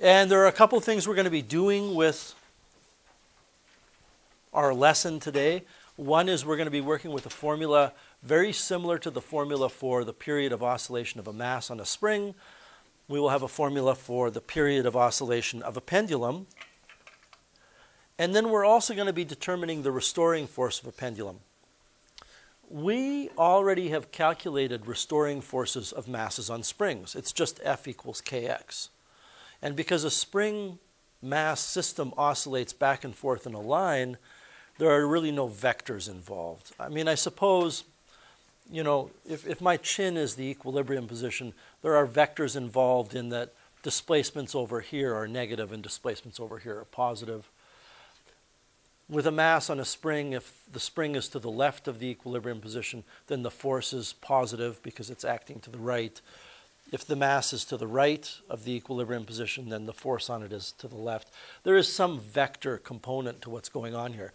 And there are a couple things we're going to be doing with our lesson today. One is we're going to be working with a formula very similar to the formula for the period of oscillation of a mass on a spring. We will have a formula for the period of oscillation of a pendulum. And then we're also going to be determining the restoring force of a pendulum. We already have calculated restoring forces of masses on springs. It's just F equals kx. And because a spring mass system oscillates back and forth in a line, there are really no vectors involved. I mean, I suppose, you know, if, if my chin is the equilibrium position, there are vectors involved in that displacements over here are negative and displacements over here are positive. With a mass on a spring, if the spring is to the left of the equilibrium position, then the force is positive because it's acting to the right. If the mass is to the right of the equilibrium position, then the force on it is to the left. There is some vector component to what's going on here,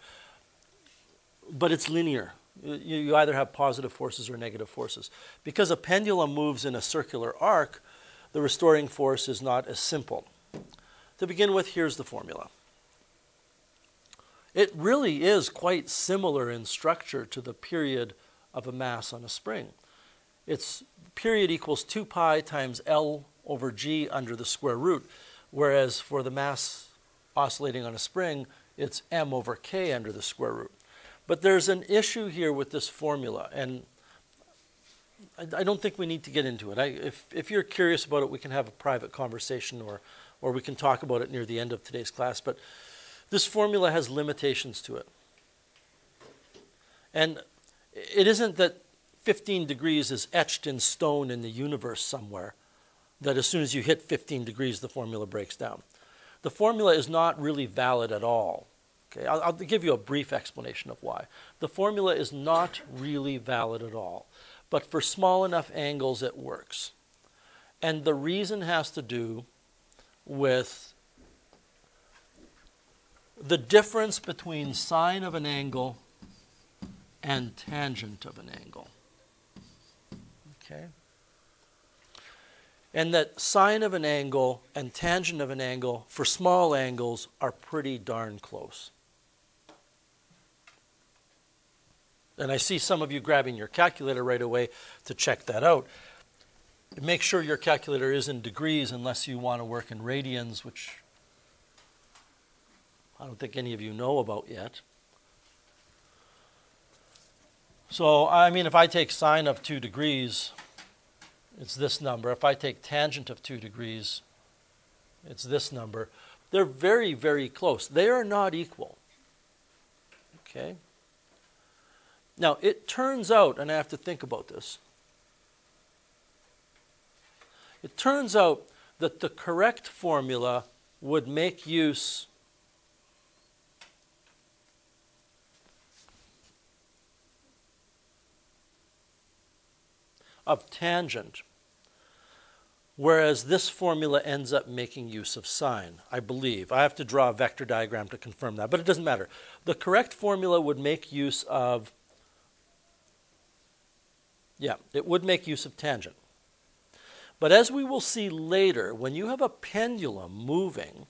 but it's linear. You, you either have positive forces or negative forces. Because a pendulum moves in a circular arc, the restoring force is not as simple. To begin with, here's the formula. It really is quite similar in structure to the period of a mass on a spring. Its period equals 2 pi times L over G under the square root, whereas for the mass oscillating on a spring, it's m over k under the square root. But there's an issue here with this formula, and I, I don't think we need to get into it. I, if, if you're curious about it, we can have a private conversation or, or we can talk about it near the end of today's class. But this formula has limitations to it. And it isn't that 15 degrees is etched in stone in the universe somewhere, that as soon as you hit 15 degrees, the formula breaks down. The formula is not really valid at all. Okay, I'll, I'll give you a brief explanation of why. The formula is not really valid at all, but for small enough angles, it works. And the reason has to do with the difference between sine of an angle and tangent of an angle. Okay? And that sine of an angle and tangent of an angle for small angles are pretty darn close. And I see some of you grabbing your calculator right away to check that out. Make sure your calculator is in degrees unless you want to work in radians, which I don't think any of you know about yet. So, I mean, if I take sine of 2 degrees, it's this number. If I take tangent of 2 degrees, it's this number. They're very, very close. They are not equal. Okay? Now, it turns out, and I have to think about this, it turns out that the correct formula would make use of tangent, whereas this formula ends up making use of sine, I believe. I have to draw a vector diagram to confirm that, but it doesn't matter. The correct formula would make use of, yeah, it would make use of tangent. But as we will see later, when you have a pendulum moving,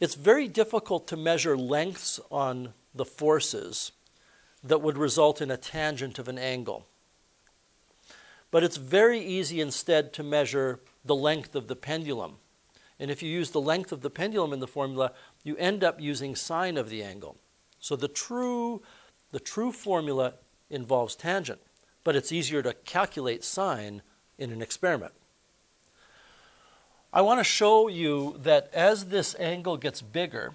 it's very difficult to measure lengths on the forces that would result in a tangent of an angle. But it's very easy instead to measure the length of the pendulum. And if you use the length of the pendulum in the formula, you end up using sine of the angle. So the true, the true formula involves tangent, but it's easier to calculate sine in an experiment. I want to show you that as this angle gets bigger,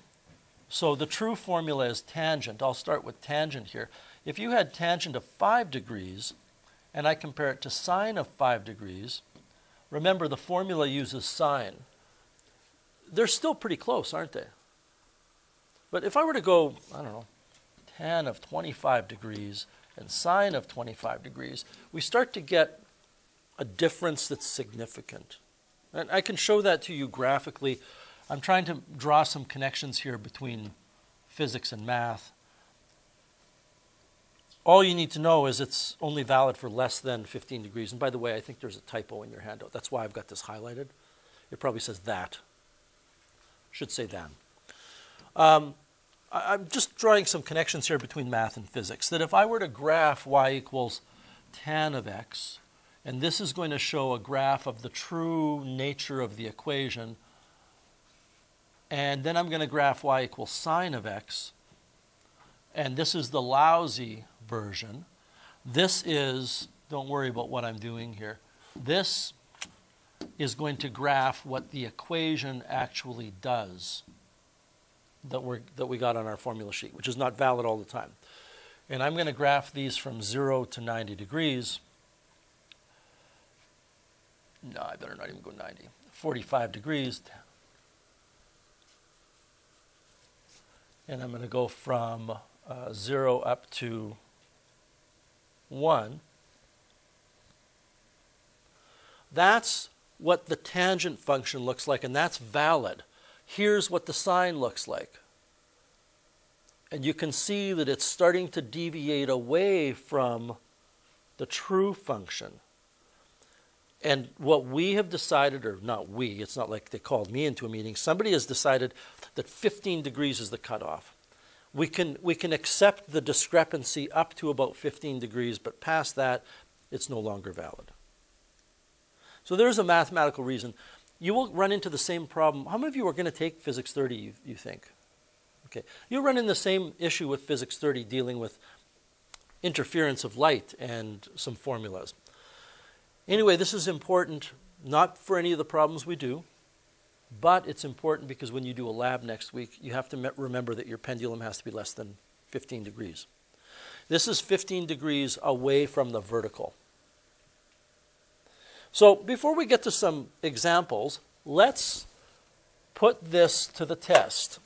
so the true formula is tangent. I'll start with tangent here. If you had tangent of 5 degrees, and I compare it to sine of 5 degrees, remember the formula uses sine. They're still pretty close, aren't they? But if I were to go, I don't know, tan of 25 degrees and sine of 25 degrees, we start to get a difference that's significant. And I can show that to you graphically. I'm trying to draw some connections here between physics and math all you need to know is it's only valid for less than 15 degrees. And by the way, I think there's a typo in your handout. That's why I've got this highlighted. It probably says that. Should say then. Um, I, I'm just drawing some connections here between math and physics. That if I were to graph y equals tan of x, and this is going to show a graph of the true nature of the equation, and then I'm going to graph y equals sine of x, and this is the lousy version. This is, don't worry about what I'm doing here. This is going to graph what the equation actually does that, we're, that we got on our formula sheet, which is not valid all the time. And I'm going to graph these from 0 to 90 degrees. No, I better not even go 90. 45 degrees. And I'm going to go from uh, 0 up to 1. That's what the tangent function looks like, and that's valid. Here's what the sine looks like. And you can see that it's starting to deviate away from the true function. And what we have decided, or not we, it's not like they called me into a meeting, somebody has decided that 15 degrees is the cutoff. We can, we can accept the discrepancy up to about 15 degrees, but past that, it's no longer valid. So there's a mathematical reason. You will run into the same problem. How many of you are going to take Physics 30, you, you think? Okay. You'll run into the same issue with Physics 30 dealing with interference of light and some formulas. Anyway, this is important not for any of the problems we do, but it's important because when you do a lab next week, you have to remember that your pendulum has to be less than 15 degrees. This is 15 degrees away from the vertical. So before we get to some examples, let's put this to the test.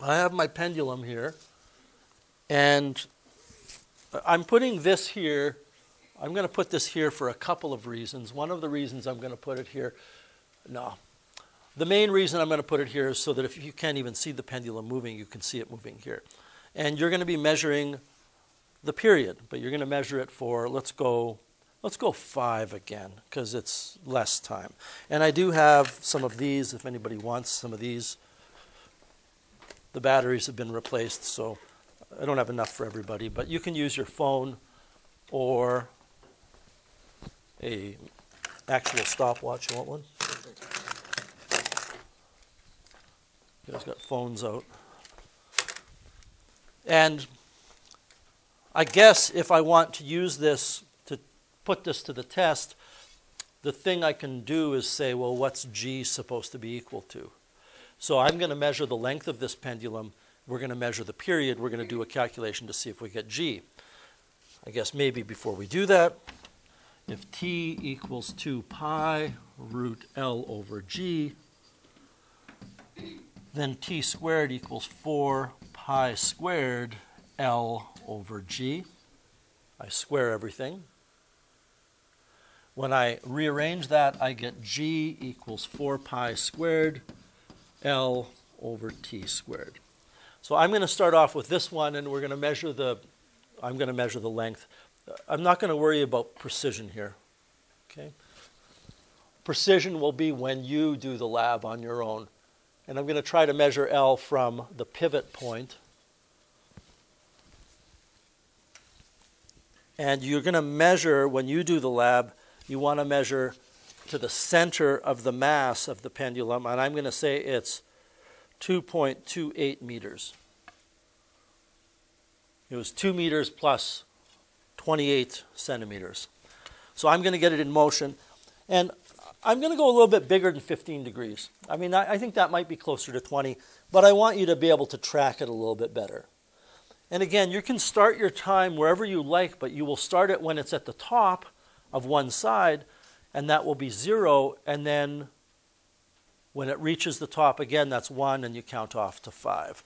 I have my pendulum here, and I'm putting this here. I'm going to put this here for a couple of reasons. One of the reasons I'm going to put it here, no. The main reason I'm going to put it here is so that if you can't even see the pendulum moving, you can see it moving here. And you're going to be measuring the period, but you're going to measure it for, let's go, let's go five again, because it's less time. And I do have some of these, if anybody wants some of these the batteries have been replaced, so I don't have enough for everybody. But you can use your phone or a actual stopwatch. You want one? Guys got phones out. And I guess if I want to use this to put this to the test, the thing I can do is say, well, what's G supposed to be equal to? So I'm going to measure the length of this pendulum. We're going to measure the period. We're going to do a calculation to see if we get g. I guess maybe before we do that, if t equals 2 pi root L over g, then t squared equals 4 pi squared L over g. I square everything. When I rearrange that, I get g equals 4 pi squared L over T squared. So I'm going to start off with this one, and we're going to measure the, I'm going to measure the length. Uh, I'm not going to worry about precision here, okay? Precision will be when you do the lab on your own. And I'm going to try to measure L from the pivot point. And you're going to measure, when you do the lab, you want to measure to the center of the mass of the pendulum, and I'm going to say it's 2.28 meters. It was 2 meters plus 28 centimeters. So I'm going to get it in motion. And I'm going to go a little bit bigger than 15 degrees. I mean, I, I, think that might be closer to 20, but I want you to be able to track it a little bit better. And again, you can start your time wherever you like, but you will start it when it's at the top of one side and that will be 0, and then when it reaches the top again, that's 1, and you count off to 5.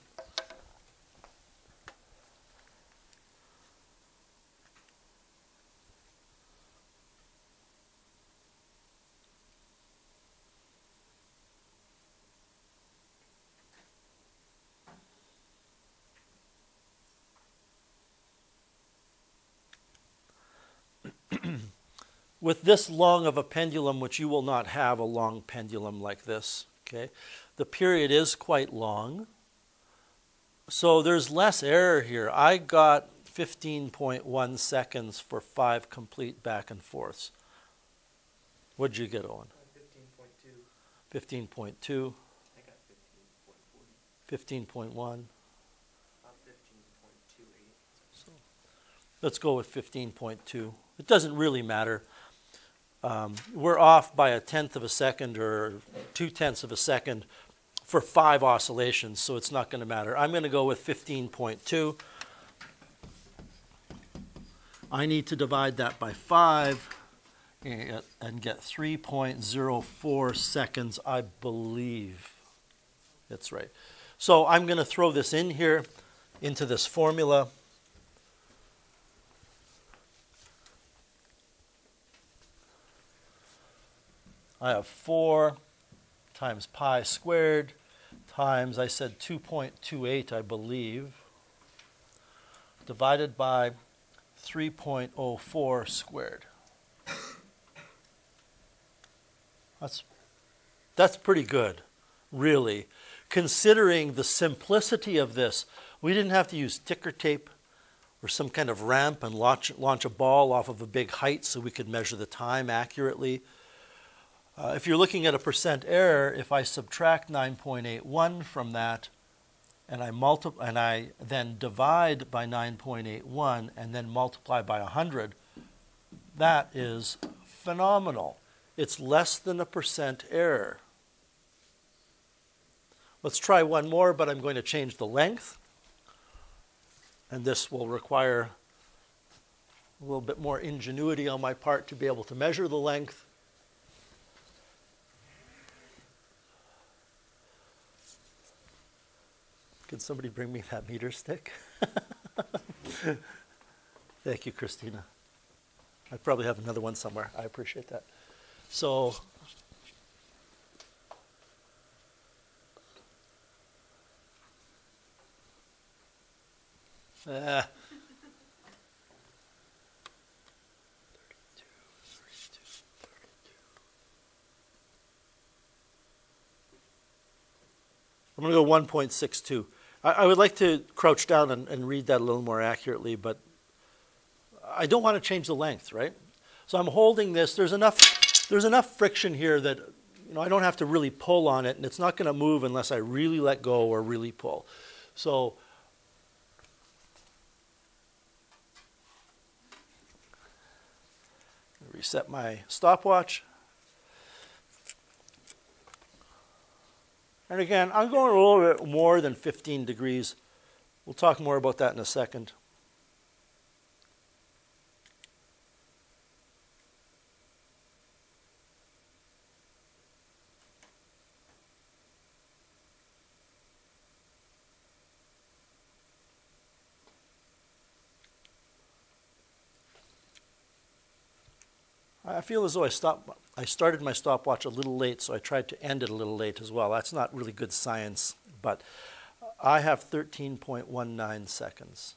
With this long of a pendulum, which you will not have a long pendulum like this, Okay, the period is quite long. So there's less error here. I got 15.1 seconds for five complete back and forths. What'd you get, Owen? 15.2. 15.2, I got 15.40. 15.1. About 15.28. Let's go with 15.2. It doesn't really matter. Um, we're off by a tenth of a second or two tenths of a second for five oscillations, so it's not going to matter. I'm going to go with 15.2. I need to divide that by five and and get 3.04 seconds, I believe. That's right. So I'm going to throw this in here into this formula. I have 4 times pi squared times, I said 2.28, I believe, divided by 3.04 squared. That's, that's pretty good, really. Considering the simplicity of this, we didn't have to use ticker tape or some kind of ramp and launch, launch a ball off of a big height so we could measure the time accurately. Uh, if you're looking at a percent error, if I subtract 9.81 from that, and I multiply, and I then divide by 9.81 and then multiply by 100, that is phenomenal. It's less than a percent error. Let's try one more, but I'm going to change the length. And this will require a little bit more ingenuity on my part to be able to measure the length. Can somebody bring me that meter stick? Thank you, Christina. I probably have another one somewhere. I appreciate that. So, uh, I'm going to go 1.62. I, I would like to crouch down and, and read that a little more accurately, but I don't want to change the length, right? So I'm holding this. There's enough, there's enough friction here that you know, I don't have to really pull on it, and it's not going to move unless I really let go or really pull. So reset my stopwatch. And again, I'm going a little bit more than 15 degrees. We'll talk more about that in a second. I feel as though I stopped. I started my stopwatch a little late, so I tried to end it a little late as well. That's not really good science, but I have 13.19 seconds.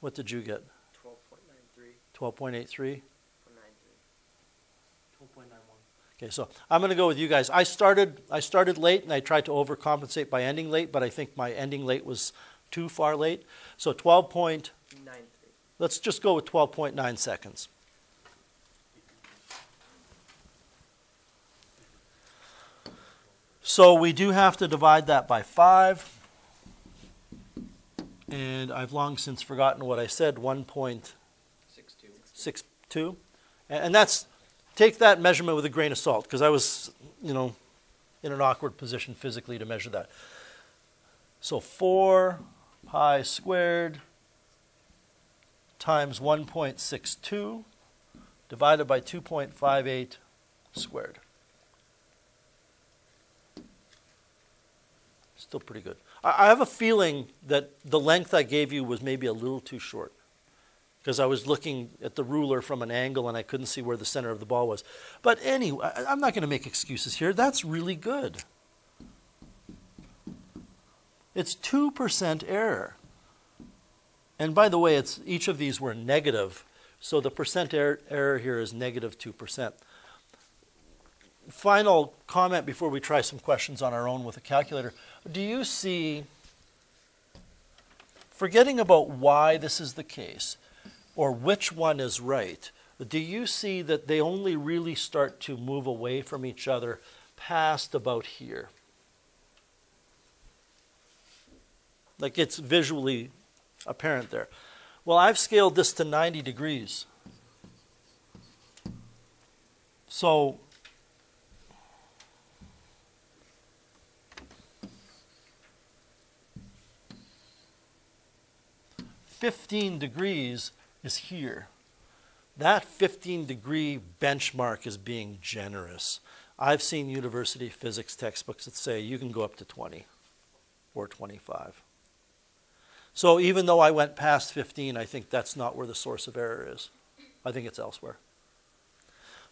What did you get? 12.93. 12.83? 12.91. Okay, so I'm going to go with you guys. I started I started late and I tried to overcompensate by ending late, but I think my ending late was too far late. So 12 point, 93. let's just go with 12.9 seconds. So we do have to divide that by 5. And I've long since forgotten what I said, 1.62. 62. And and that's, take that measurement with a grain of salt, because I was, you know, in an awkward position physically to measure that. So 4 pi squared times 1.62 divided by 2.58 squared. Still pretty good. I I have a feeling that the length I gave you was maybe a little too short because I was looking at the ruler from an angle and I couldn't see where the center of the ball was. But anyway, I- I'm not going to make excuses here. That's really good. It's 2% error. And by the way, it's, each of these were negative, so the percent error, error here is negative 2%. Final comment before we try some questions on our own with a calculator. Do you see, forgetting about why this is the case or which one is right, do you see that they only really start to move away from each other past about here? Like it's visually apparent there. Well, I've scaled this to 90 degrees. So Fifteen degrees is here. That 15 degree benchmark is being generous. I've seen university physics textbooks that say you can go up to 20 or 25. So even though I went past 15, I think that's not where the source of error is. I think it's elsewhere.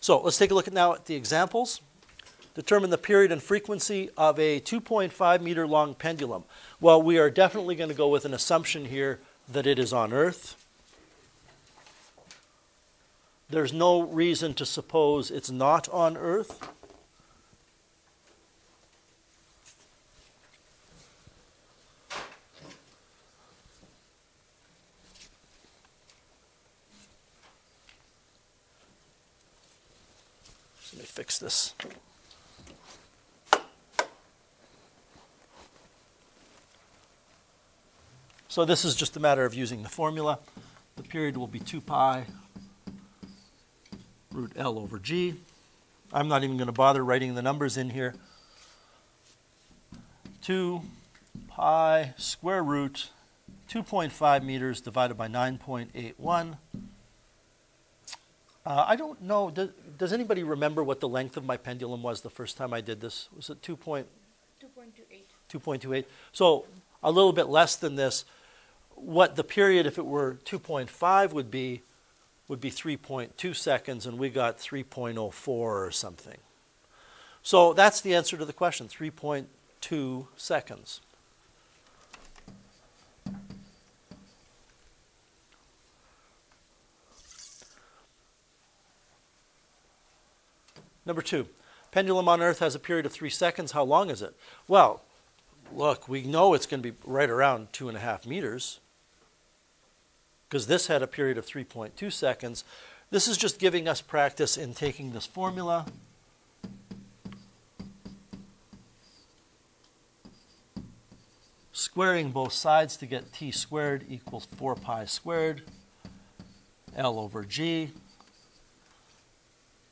So let's take a look at now at the examples. Determine the period and frequency of a 2.5 meter long pendulum. Well, we are definitely going to go with an assumption here that it is on Earth. There's no reason to suppose it's not on Earth. Let me fix this. So this is just a matter of using the formula. The period will be 2 pi root L over G. I'm not even going to bother writing the numbers in here. 2 pi square root 2.5 meters divided by 9.81 uh, I don't know. Does, does, anybody remember what the length of my pendulum was the first time I did this? Was it 2 2.28. 2.28. So a little bit less than this. What the period, if it were 2.5, would be would be 3.2 seconds, and we got 3.04 or something. So that's the answer to the question: 3.2 seconds. Number two, pendulum on Earth has a period of three seconds. How long is it? Well, look, we know it's going to be right around two and a half meters because this had a period of 3.2 seconds. This is just giving us practice in taking this formula squaring both sides to get t squared equals 4 pi squared L over G.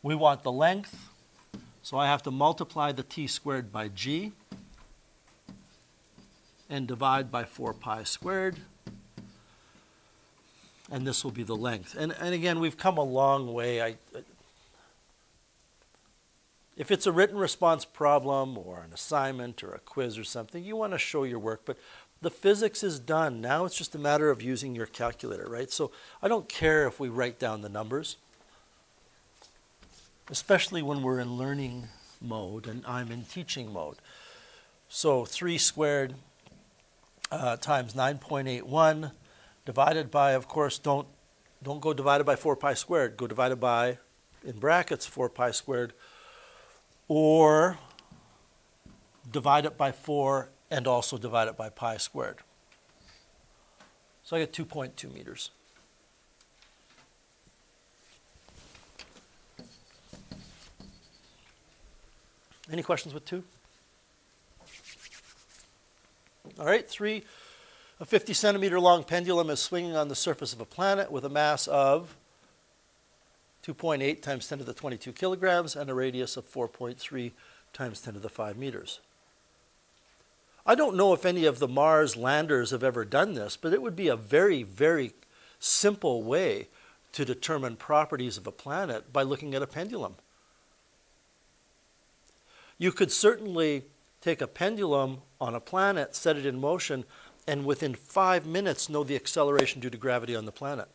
We want the length, so I have to multiply the t squared by g and divide by 4 pi squared. And this will be the length. And, and again, we've come a long way. I, if it's a written response problem or an assignment or a quiz or something, you want to show your work. But the physics is done. Now it's just a matter of using your calculator, right? So I don't care if we write down the numbers especially when we're in learning mode and I'm in teaching mode. So 3 squared uh, times 9.81 divided by, of course, don't, don't go divided by 4 pi squared. Go divided by, in brackets, 4 pi squared. Or divide it by 4 and also divide it by pi squared. So I get 2.2 meters. Any questions with two? All right, three. A 50 centimeter long pendulum is swinging on the surface of a planet with a mass of 2.8 times 10 to the 22 kilograms and a radius of 4.3 times 10 to the 5 meters. I don't know if any of the Mars landers have ever done this, but it would be a very, very simple way to determine properties of a planet by looking at a pendulum. You could certainly take a pendulum on a planet, set it in motion, and within five minutes know the acceleration due to gravity on the planet.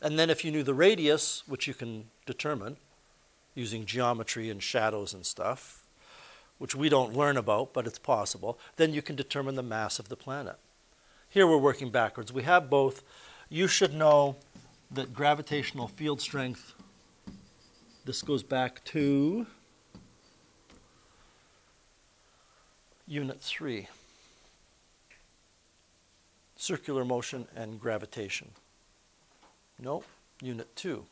And then if you knew the radius, which you can determine using geometry and shadows and stuff, which we don't learn about, but it's possible, then you can determine the mass of the planet. Here we're working backwards. We have both. You should know that gravitational field strength this goes back to Unit 3 circular motion and gravitation. No, Unit 2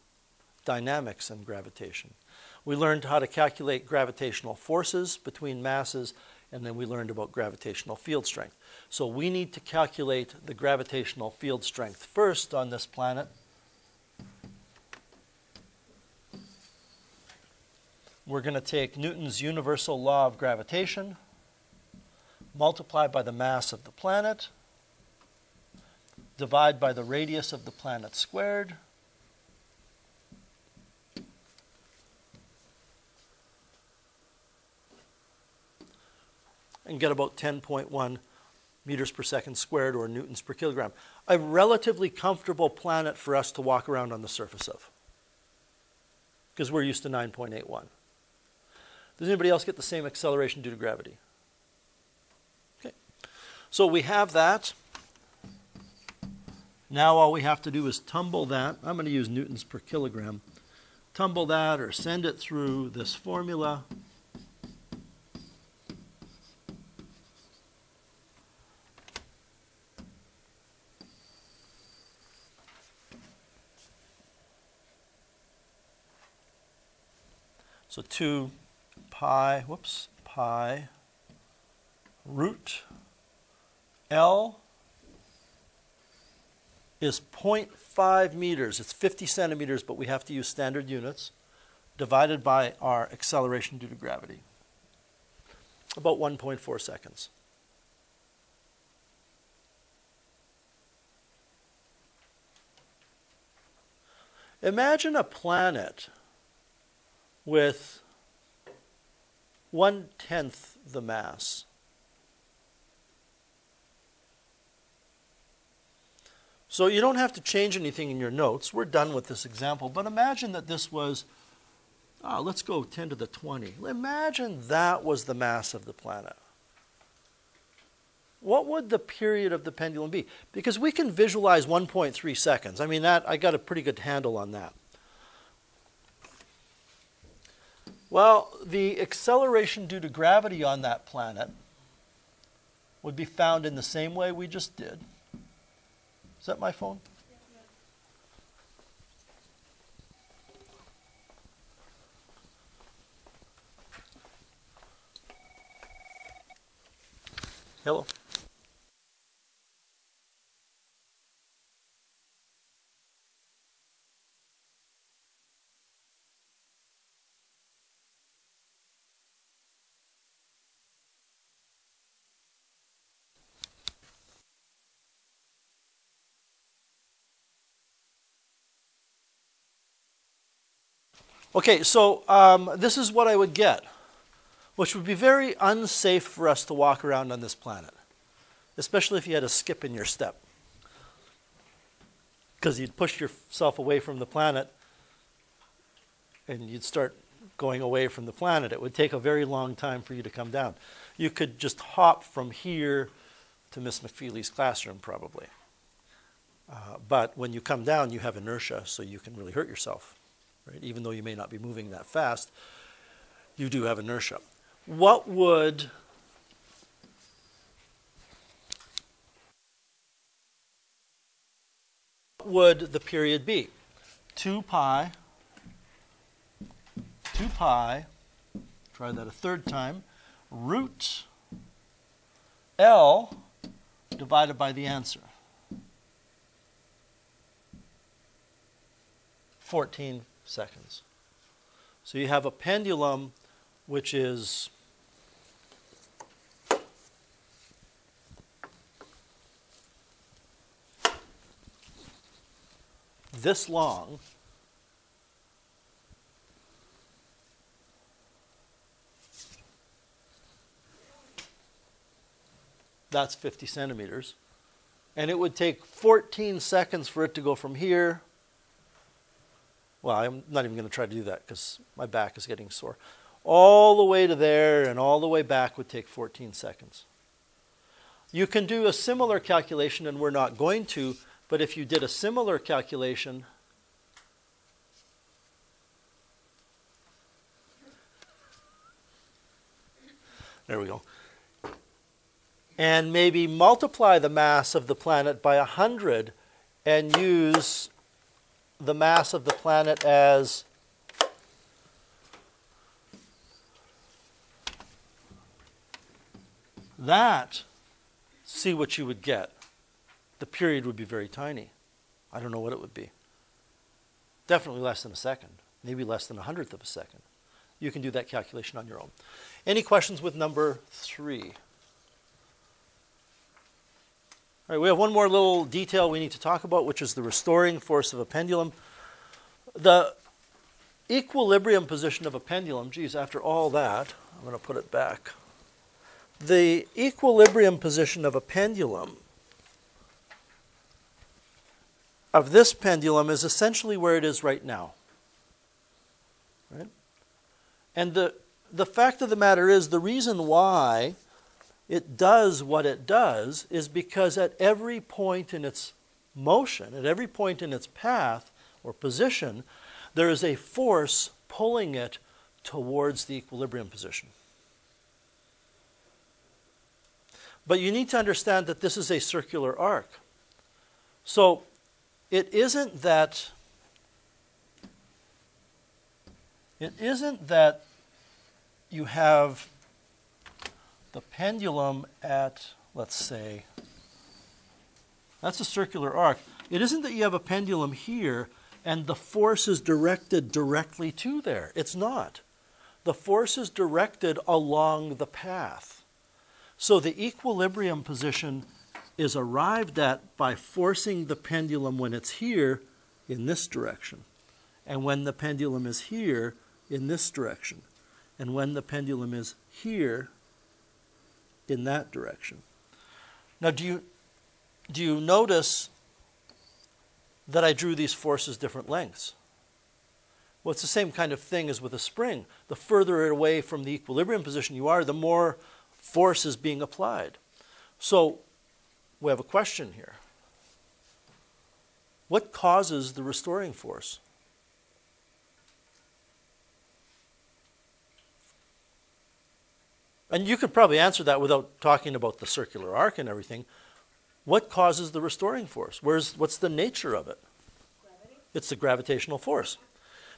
dynamics and gravitation. We learned how to calculate gravitational forces between masses, and then we learned about gravitational field strength. So we need to calculate the gravitational field strength first on this planet. We're going to take Newton's universal law of gravitation, multiply by the mass of the planet, divide by the radius of the planet squared, and get about 10.1 meters per second squared or newtons per kilogram. A relatively comfortable planet for us to walk around on the surface of because we're used to 9.81. Does anybody else get the same acceleration due to gravity? Okay. So we have that. Now all we have to do is tumble that. I'm going to use newtons per kilogram. Tumble that or send it through this formula. So 2 pi, whoops, pi root L is 0.5 meters. It's 50 centimeters, but we have to use standard units, divided by our acceleration due to gravity. About 1.4 seconds. Imagine a planet with one tenth the mass. So you don't have to change anything in your notes. We're done with this example. But imagine that this was, oh, let's go 10 to the 20. Imagine that was the mass of the planet. What would the period of the pendulum be? Because we can visualize 1.3 seconds. I mean, that I got a pretty good handle on that. Well, the acceleration due to gravity on that planet would be found in the same way we just did. Is that my phone? Hello? Okay, so um, this is what I would get, which would be very unsafe for us to walk around on this planet, especially if you had a skip in your step. Because you'd push yourself away from the planet and you'd start going away from the planet. It would take a very long time for you to come down. You could just hop from here to Miss McFeely's classroom, probably. Uh, but when you come down, you have inertia, so you can really hurt yourself right? Even though you may not be moving that fast, you do have inertia. What would would the period be? 2 pi, 2 pi, try that a third time, root L divided by the answer. 14 seconds. So you have a pendulum which is this long. That's 50 centimeters. And it would take 14 seconds for it to go from here well, I'm not even going to try to do that because my back is getting sore. All the way to there and all the way back would take 14 seconds. You can do a similar calculation, and we're not going to, but if you did a similar calculation, there we go, and maybe multiply the mass of the planet by 100 and use the mass of the planet as that, see what you would get. The period would be very tiny. I don't know what it would be. Definitely less than a second, maybe less than a hundredth of a second. You can do that calculation on your own. Any questions with number three? All right, we have one more little detail we need to talk about, which is the restoring force of a pendulum. The equilibrium position of a pendulum, geez, after all that, I'm going to put it back. The equilibrium position of a pendulum, of this pendulum, is essentially where it is right now. Right? And the, the fact of the matter is, the reason why it does what it does is because at every point in its motion, at every point in its path or position, there is a force pulling it towards the equilibrium position. But you need to understand that this is a circular arc. So it isn't that it isn't that you have the pendulum at, let's say, that's a circular arc. It isn't that you have a pendulum here and the force is directed directly to there. It's not. The force is directed along the path. So the equilibrium position is arrived at by forcing the pendulum when it's here in this direction, and when the pendulum is here in this direction, and when the pendulum is here in that direction. Now, do you, do you notice that I drew these forces different lengths? Well, it's the same kind of thing as with a spring. The further away from the equilibrium position you are, the more force is being applied. So, we have a question here. What causes the restoring force? And you could probably answer that without talking about the circular arc and everything. What causes the restoring force? Where's, what's the nature of it? Gravity. It's the gravitational force.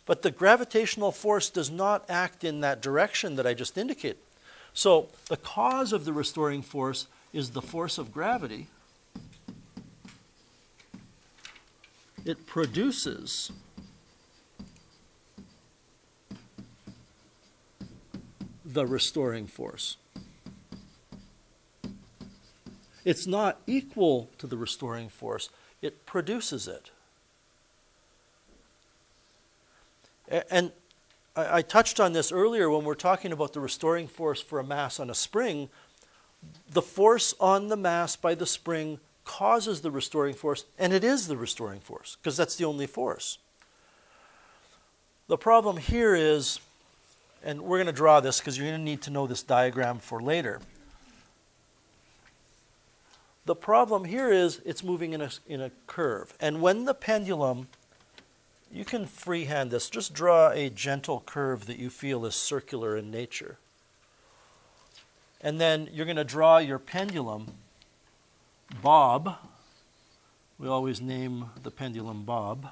But the gravitational force does not act in that direction that I just indicated. So the cause of the restoring force is the force of gravity. It produces the restoring force. It's not equal to the restoring force, it produces it. And I, touched on this earlier when we're talking about the restoring force for a mass on a spring. The force on the mass by the spring causes the restoring force, and it is the restoring force, because that's the only force. The problem here is and we're going to draw this because you're going to need to know this diagram for later. The problem here is it's moving in a, in a curve. And when the pendulum, you can freehand this, just draw a gentle curve that you feel is circular in nature. And then you're going to draw your pendulum, Bob. We always name the pendulum Bob.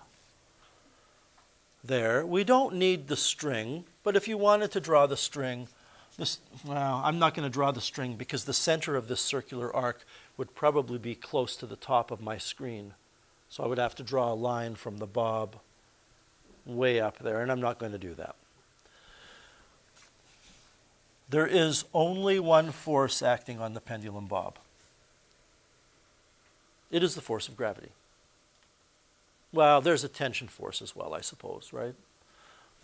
There. We don't need the string but if you wanted to draw the string, this, well, I'm not going to draw the string because the center of this circular arc would probably be close to the top of my screen. So I would have to draw a line from the bob way up there, and I'm not going to do that. There is only one force acting on the pendulum bob. It is the force of gravity. Well, there's a tension force as well, I suppose, right?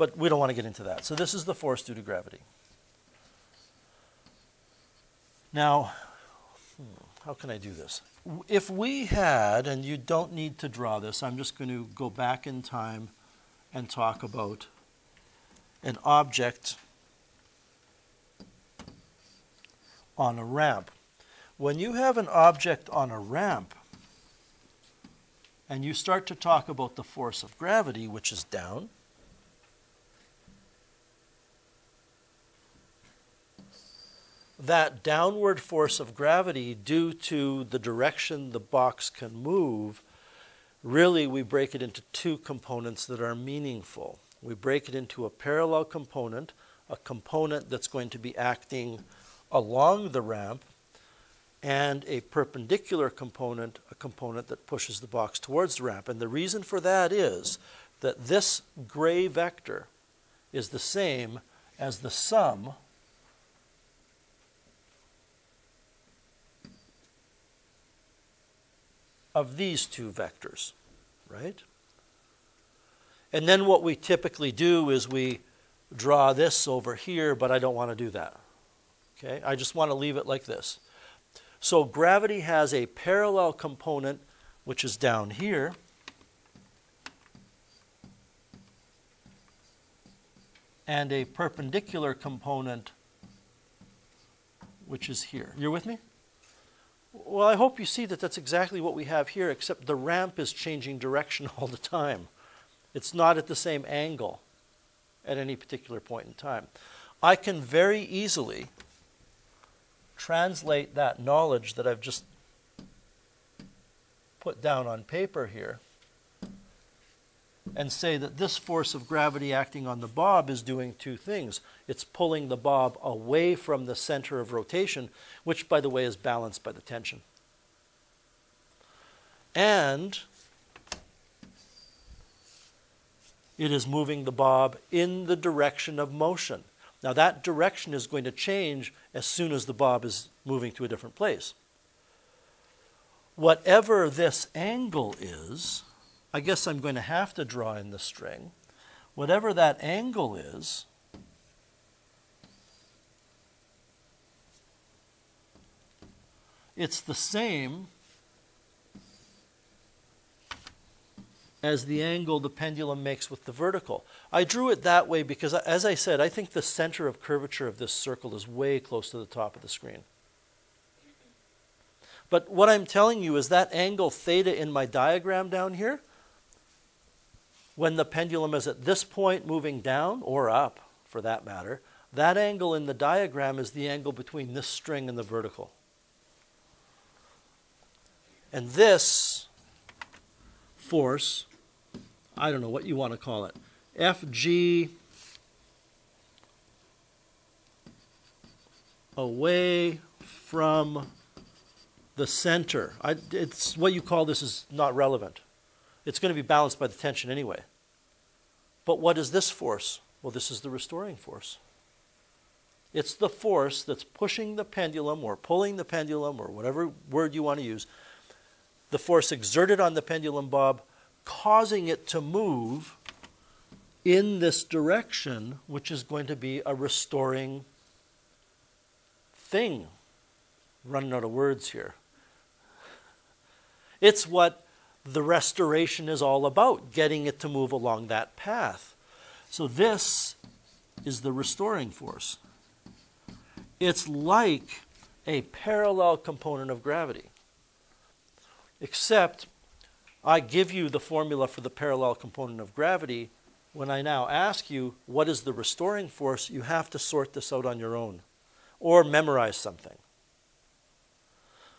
But we don't want to get into that. So this is the force due to gravity. Now, hmm, how can I do this? If we had, and you don't need to draw this, I'm just going to go back in time and talk about an object on a ramp. When you have an object on a ramp, and you start to talk about the force of gravity, which is down, that downward force of gravity due to the direction the box can move, really we break it into two components that are meaningful. We break it into a parallel component, a component that's going to be acting along the ramp, and a perpendicular component, a component that pushes the box towards the ramp. And the reason for that is that this gray vector is the same as the sum of these two vectors, right? And then what we typically do is we draw this over here, but I don't want to do that. Okay, I just want to leave it like this. So gravity has a parallel component, which is down here. And a perpendicular component, which is here. You're with me? Well, I hope you see that that's exactly what we have here, except the ramp is changing direction all the time. It's not at the same angle at any particular point in time. I can very easily translate that knowledge that I've just put down on paper here and say that this force of gravity acting on the bob is doing two things. It's pulling the bob away from the center of rotation, which, by the way, is balanced by the tension. And it is moving the bob in the direction of motion. Now, that direction is going to change as soon as the bob is moving to a different place. Whatever this angle is, I guess I'm going to have to draw in the string. Whatever that angle is, it's the same as the angle the pendulum makes with the vertical. I drew it that way because, as I said, I think the center of curvature of this circle is way close to the top of the screen. But what I'm telling you is that angle theta in my diagram down here, when the pendulum is at this point moving down, or up for that matter, that angle in the diagram is the angle between this string and the vertical. And this force I don't know what you want to call it. FG away from the center. I, it's what you call this is not relevant. It's going to be balanced by the tension anyway. But what is this force? Well, this is the restoring force. It's the force that's pushing the pendulum or pulling the pendulum or whatever word you want to use. The force exerted on the pendulum bob causing it to move in this direction, which is going to be a restoring thing. Running out of words here. It's what the restoration is all about, getting it to move along that path. So, this is the restoring force. It's like a parallel component of gravity, except I give you the formula for the parallel component of gravity. When I now ask you, what is the restoring force, you have to sort this out on your own or memorize something.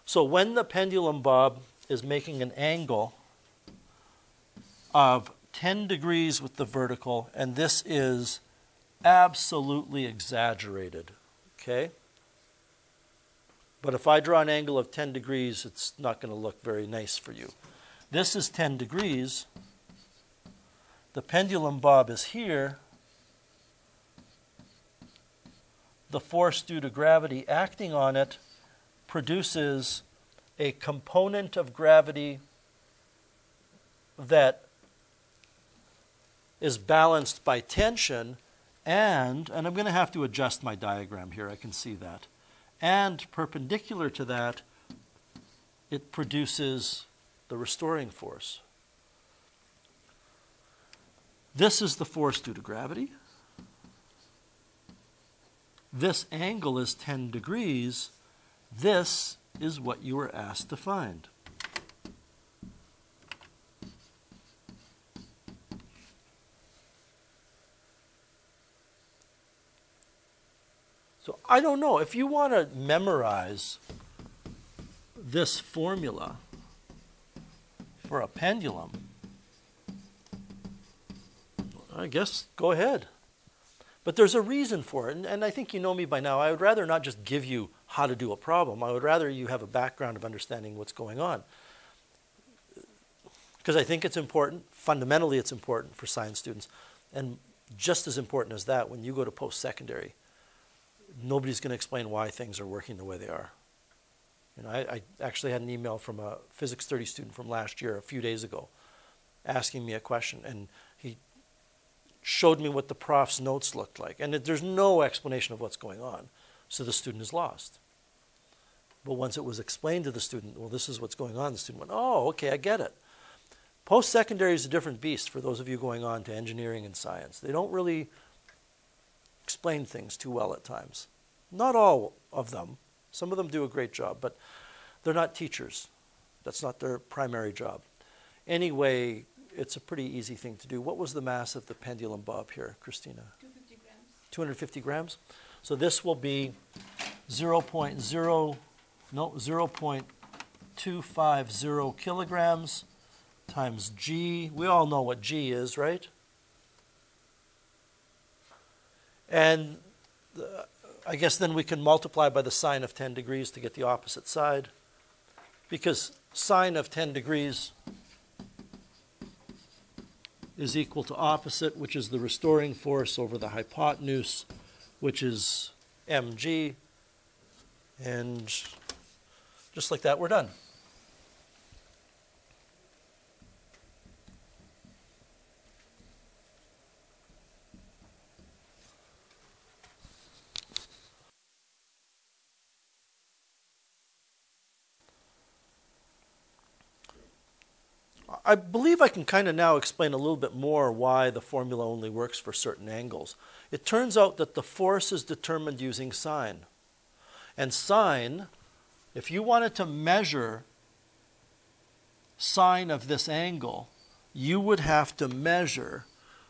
So when the pendulum bob is making an angle of 10 degrees with the vertical, and this is absolutely exaggerated, okay? But if I draw an angle of 10 degrees, it's not going to look very nice for you. This is 10 degrees. The pendulum bob is here. The force due to gravity acting on it produces a component of gravity that is balanced by tension and, and I'm going to have to adjust my diagram here, I can see that. And perpendicular to that, it produces the restoring force. This is the force due to gravity. This angle is 10 degrees. This is what you were asked to find. So I don't know. If you want to memorize this formula for a pendulum, I guess go ahead. But there's a reason for it. And, and, I think you know me by now. I would rather not just give you how to do a problem. I would rather you have a background of understanding what's going on. Because I think it's important. Fundamentally, it's important for science students. And just as important as that, when you go to post secondary, nobody's going to explain why things are working the way they are. You know, I, I, actually had an email from a physics 30 student from last year, a few days ago, asking me a question, and he showed me what the prof's notes looked like, and it, there's no explanation of what's going on, so the student is lost. But once it was explained to the student, well, this is what's going on, the student went, oh, okay, I get it. Post-secondary is a different beast for those of you going on to engineering and science. They don't really explain things too well at times. Not all of them. Some of them do a great job, but they're not teachers. That's not their primary job. Anyway, it's a pretty easy thing to do. What was the mass of the pendulum bob here, Christina? 250 grams. 250 grams. So this will be 0.0, no, 0.250 kilograms times g. We all know what g is, right? And I guess then we can multiply by the sine of 10 degrees to get the opposite side. Because sine of 10 degrees is equal to opposite, which is the restoring force over the hypotenuse, which is mg. And just like that, we're done. I believe I can kind of now explain a little bit more why the formula only works for certain angles. It turns out that the force is determined using sine. And sine, if you wanted to measure sine of this angle, you would have to measure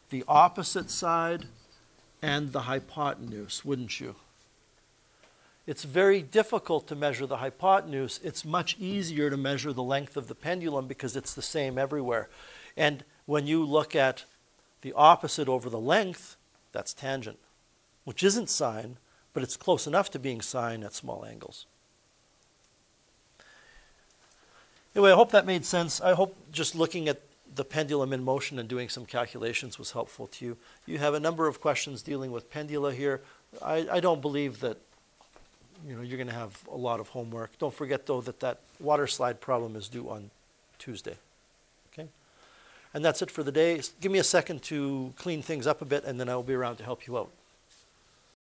the opposite side and the hypotenuse, wouldn't you? It's very difficult to measure the hypotenuse. It's much easier to measure the length of the pendulum because it's the same everywhere. And when you look at the opposite over the length, that's tangent, which isn't sine, but it's close enough to being sine at small angles. Anyway, I hope that made sense. I hope just looking at the pendulum in motion and doing some calculations was helpful to you. You have a number of questions dealing with pendula here. I, I don't believe that you know, you're going to have a lot of homework. Don't forget, though, that that water slide problem is due on Tuesday. Okay? And that's it for the day. Give me a second to clean things up a bit, and then I will be around to help you out.